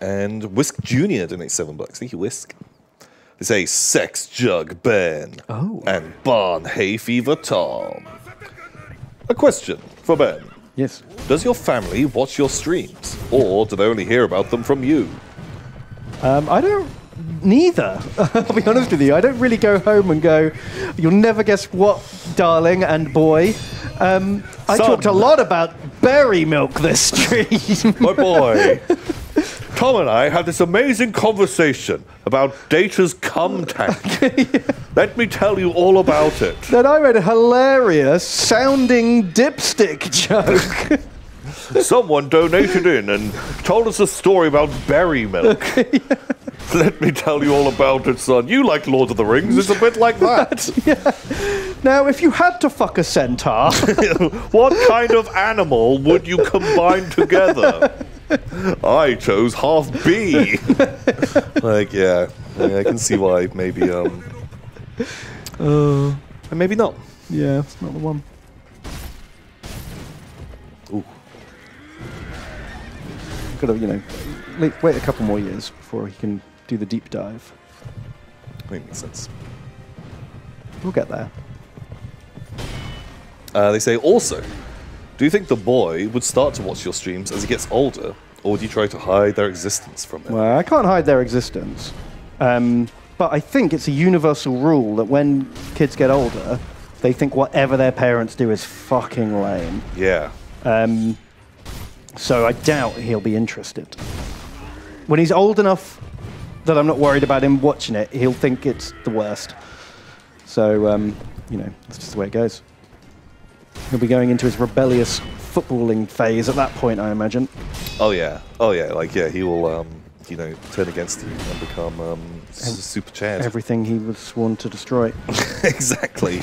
And Whisk Jr. donates seven bucks. Thank you, Whisk. They say Sex Jug Ben. Oh. And Barn Hay Fever Tom. A question for Ben. Yes. Does your family watch your streams? Or do they only hear about them from you? Um, I don't. Neither. I'll be honest with you. I don't really go home and go. You'll never guess what, darling and boy. Um, I Son. talked a lot about berry milk this stream. My boy. Tom and I had this amazing conversation about Data's cum tank. Let me tell you all about it. then I made a hilarious sounding dipstick joke. Someone donated in and told us a story about berry milk. Let me tell you all about it, son. You like Lord of the Rings. It's a bit like that. now, if you had to fuck a centaur, what kind of animal would you combine together? I chose half B. like, yeah, yeah, I can see why. Maybe, um, uh, and maybe not. yeah, it's not the one. Ooh. Gotta, you know, le- wait a couple more years before he can do the deep dive. I think makes sense. We'll get there. Uh, they say also, do you think the boy would start to watch your streams as he gets older, or would you try to hide their existence from him? Well, I can't hide their existence. Um, but I think it's a universal rule that when kids get older, they think whatever their parents do is fucking lame. Yeah. Um, so I doubt he'll be interested. When he's old enough that I'm not worried about him watching it, he'll think it's the worst. So, um, you know, that's just the way it goes. He'll be going into his rebellious footballing phase at that point, I imagine. Oh yeah. Oh yeah. Like yeah, he will, um, you know, turn against you and become um, super Chad. Everything he was sworn to destroy. exactly.